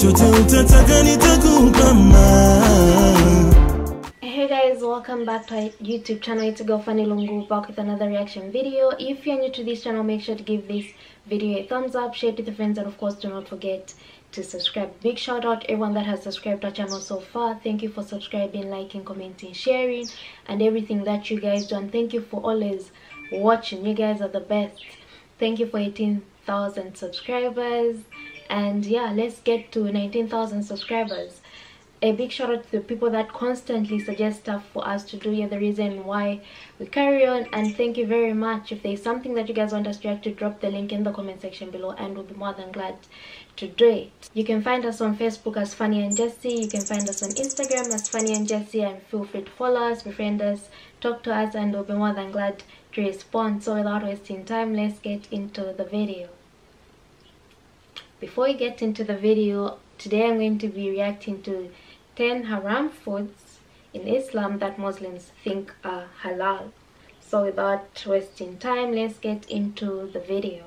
Hey guys, welcome back to our YouTube channel. It's girl Fanny Lungu back with another reaction video. If you're new to this channel, make sure to give this video a thumbs up, share it with your friends, and of course, do not forget to subscribe. Big shout out to everyone that has subscribed to our channel so far. Thank you for subscribing, liking, commenting, sharing, and everything that you guys do. And thank you for always watching. You guys are the best. Thank you for 18,000 subscribers. And yeah, let's get to 19,000 subscribers a big shout out to the people that constantly suggest stuff for us to do. You're the reason why we carry on and thank you very much. If there's something that you guys want us to react to, drop the link in the comment section below and we'll be more than glad to do it. You can find us on Facebook as Fanny and Jessy. You can find us on Instagram as Fanny and Jessy and feel free to follow us, befriend us, talk to us and we'll be more than glad to respond. So without wasting time, let's get into the video. Before we get into the video, today I'm going to be reacting to 10 haram foods in Islam that Muslims think are halal. So without wasting time, let's get into the video.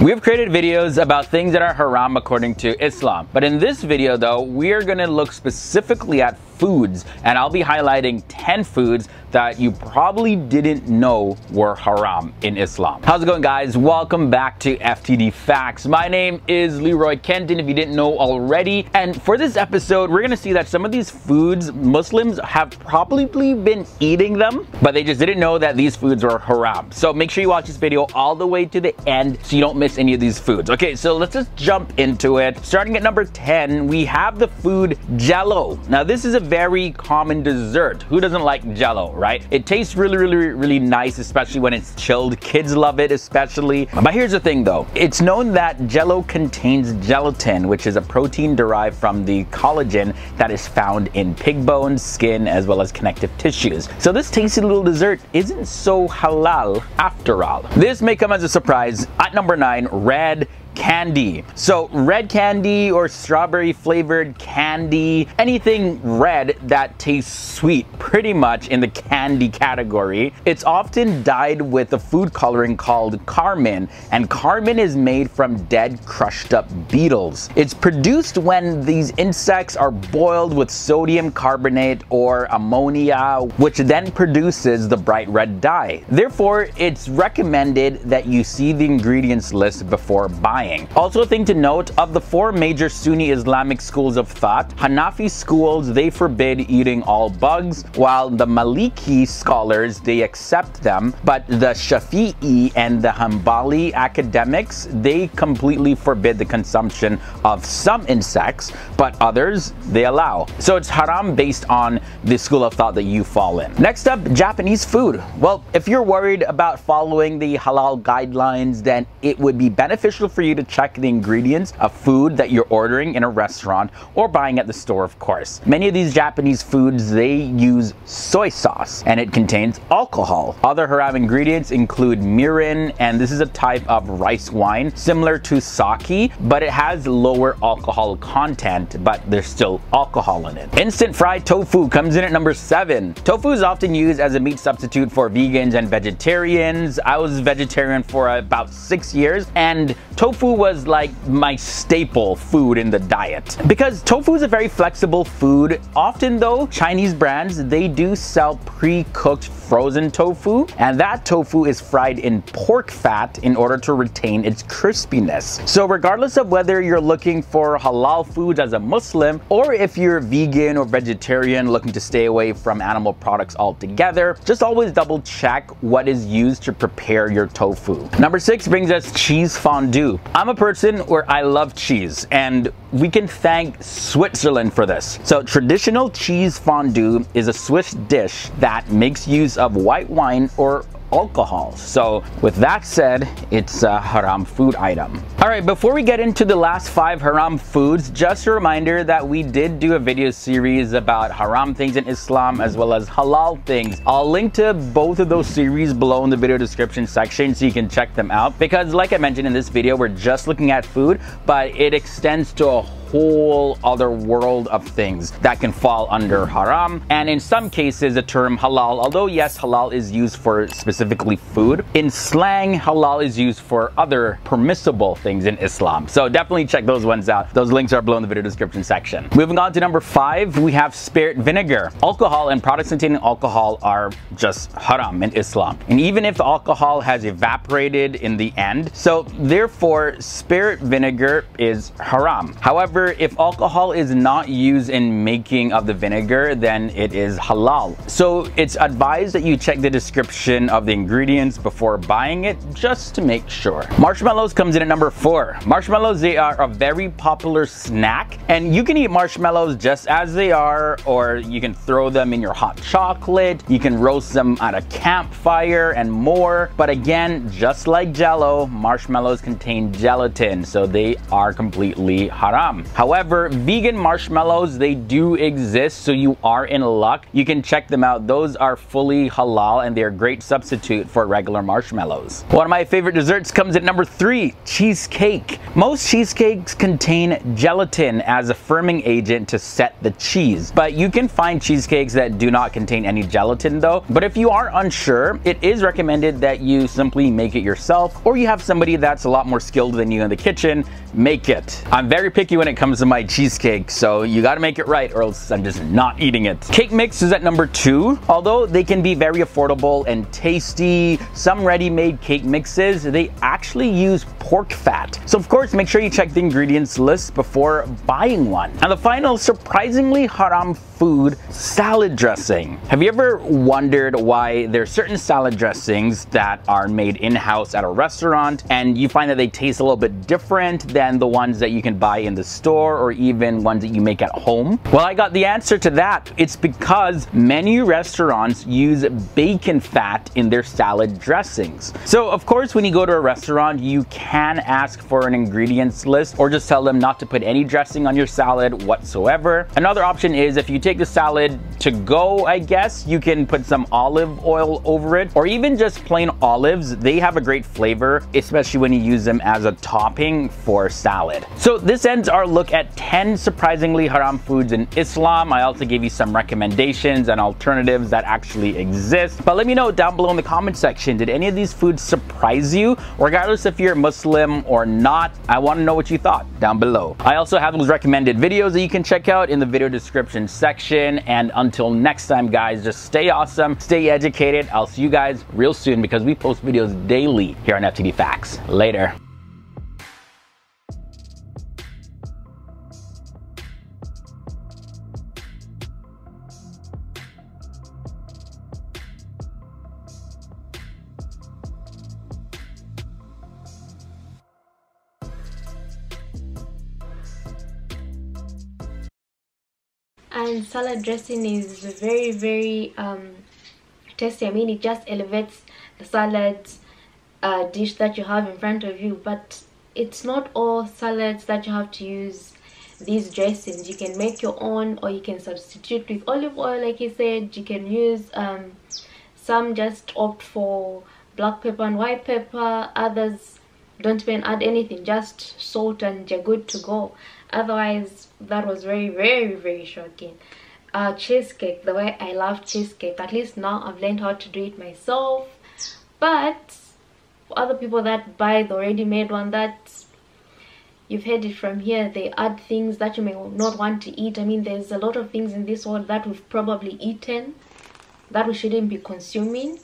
We've created videos about things that are haram according to Islam. But in this video though, we are gonna look specifically at foods and I'll be highlighting 10 foods that you probably didn't know were haram in Islam. How's it going guys? Welcome back to FTD Facts. My name is Leroy Kenton if you didn't know already. And for this episode, we're gonna see that some of these foods, Muslims have probably been eating them, but they just didn't know that these foods were haram. So make sure you watch this video all the way to the end so you don't miss any of these foods. Okay, so let's just jump into it. Starting at number 10, we have the food Jello. Now this is a very common dessert. Who doesn't like Jello, right? It tastes really, really, really nice, especially when it's chilled. Kids love it, especially. But here's the thing though. It's known that Jello contains gelatin, which is a protein derived from the collagen that is found in pig bones, skin, as well as connective tissues. So this tasty little dessert isn't so halal after all. This may come as a surprise. At number nine, red candy. So red candy or strawberry flavored candy, anything red that tastes sweet, pretty much in the candy category. It's often dyed with a food coloring called carmine, and carmine is made from dead crushed up beetles. It's produced when these insects are boiled with sodium carbonate or ammonia, which then produces the bright red dye. Therefore, it's recommended that you see the ingredients list before buying. Also a thing to note, of the four major Sunni Islamic schools of thought, Hanafi schools, they forbid eating all bugs, while the Maliki scholars, they accept them, but the Shafi'i and the Hanbali academics, they completely forbid the consumption of some insects, but others, they allow. So it's haram based on the school of thought that you fall in. Next up, Japanese food. Well, if you're worried about following the halal guidelines, then it would be beneficial for you to check the ingredients of food that you're ordering in a restaurant or buying at the store, of course. Many of these Japanese foods, they use soy sauce and it contains alcohol. Other haram ingredients include mirin, and this is a type of rice wine similar to sake, but it has lower alcohol content, but there's still alcohol in it. Instant fried tofu comes in at number seven. Tofu is often used as a meat substitute for vegans and vegetarians. I was vegetarian for about six years, and tofu was like my staple food in the diet. Because tofu is a very flexible food. Often though, Chinese brands, they do sell pre-cooked frozen tofu, and that tofu is fried in pork fat in order to retain its crispiness. So regardless of whether you're looking for halal foods as a Muslim, or if you're vegan or vegetarian looking to stay away from animal products altogether, just always double check what is used to prepare your tofu. Number six brings us cheese fondue. I'm a person where I love cheese, and we can thank Switzerland for this. So traditional cheese fondue is a Swiss dish that makes use of white wine or alcohol. So with that said, it's a haram food item. All right, before we get into the last five haram foods, just a reminder that we did do a video series about haram things in Islam as well as halal things. I'll link to both of those series below in the video description section so you can check them out because like I mentioned in this video, we're just looking at food, but it extends to a whole other world of things that can fall under haram. And in some cases, the term halal, although yes, halal is used for specifically food, in slang, halal is used for other permissible things in Islam. So definitely check those ones out. Those links are below in the video description section. Moving on to number five, we have spirit vinegar. Alcohol and products containing alcohol are just haram in Islam. And even if the alcohol has evaporated in the end, so therefore spirit vinegar is haram. However, if alcohol is not used in making of the vinegar, then it is halal. So it's advised that you check the description of the ingredients before buying it just to make sure. Marshmallows comes in at number four. Marshmallows, they are a very popular snack and you can eat marshmallows just as they are or you can throw them in your hot chocolate, you can roast them at a campfire and more. But again, just like jello, marshmallows contain gelatin, so they are completely haram. However, vegan marshmallows, they do exist, so you are in luck. You can check them out. Those are fully halal and they're a great substitute for regular marshmallows. One of my favorite desserts comes at number three, cheesecake. Most cheesecakes contain gelatin as a firming agent to set the cheese, but you can find cheesecakes that do not contain any gelatin though. But if you are unsure, it is recommended that you simply make it yourself or you have somebody that's a lot more skilled than you in the kitchen make it. I'm very picky when it comes to my cheesecake, so you gotta make it right or else I'm just not eating it. Cake mix is at number two. Although they can be very affordable and tasty, some ready-made cake mixes, they actually use pork fat. So of course, make sure you check the ingredients list before buying one. And the final surprisingly haram food, salad dressing. Have you ever wondered why there are certain salad dressings that are made in-house at a restaurant and you find that they taste a little bit different than the ones that you can buy in the store or even ones that you make at home? Well, I got the answer to that. It's because many restaurants use bacon fat in their salad dressings. So of course, when you go to a restaurant, you can ask for an ingredients list or just tell them not to put any dressing on your salad whatsoever. Another option is if you take the salad to go, I guess, you can put some olive oil over it or even just plain olives. They have a great flavor, especially when you use them as a topping for salad. So this ends our look at 10 surprisingly haram foods in Islam. I also gave you some recommendations and alternatives that actually exist. But let me know down below in the comment section, did any of these foods surprise you? Regardless if you're Muslim or not, I want to know what you thought down below. I also have those recommended videos that you can check out in the video description section section. And until next time, guys, just stay awesome, stay educated. I'll see you guys real soon because we post videos daily here on FTD Facts. Later. And salad dressing is very very um tasty. I mean it just elevates the salad uh, dish that you have in front of you but it's not all salads that you have to use these dressings. You can make your own or you can substitute with olive oil like he said. You can use um, some just opt for black pepper and white pepper. Others don't even add anything just salt and you're good to go otherwise that was very very very shocking. Uh, cheesecake the way i love cheesecake at least now i've learned how to do it myself. But other people that buy the already made one that you've heard it from here they add things that you may not want to eat. I mean there's a lot of things in this world that we've probably eaten that we shouldn't be consuming.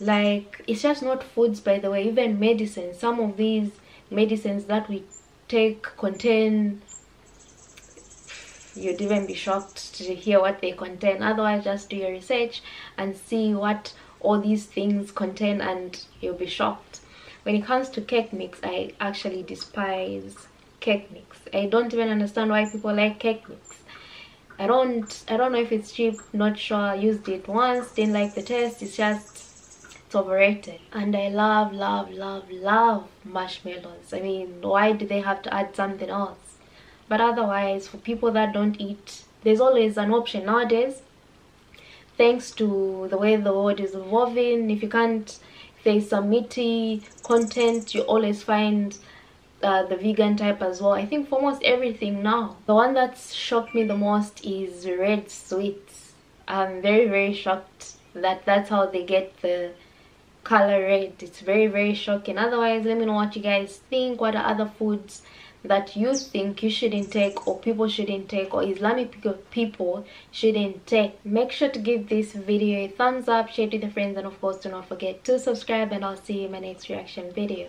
Like it's just not foods by the way even medicine. Some of these medicines that we take contain you'd even be shocked to hear what they contain. Otherwise just do your research and see what all these things contain and you'll be shocked. When it comes to cake mix i actually despise cake mix. I don't even understand why people like cake mix. I don't i don't know if it's cheap not sure. I used it once didn't like the taste. It's just it's overrated. And i love love love love marshmallows. I mean why do they have to add something else but otherwise for people that don't eat there's always an option nowadays. Thanks to the way the world is evolving if you can't if there's some meaty content you always find uh, the vegan type as well. I think for almost everything now the one that's shocked me the most is red sweets. I'm very very shocked that that's how they get the color red. It's very very shocking. Otherwise let me know what you guys think. What are other foods that you think you shouldn't take or people shouldn't take or islamic people shouldn't take make sure to give this video a thumbs up share it with your friends and of course do not forget to subscribe and i'll see you in my next reaction video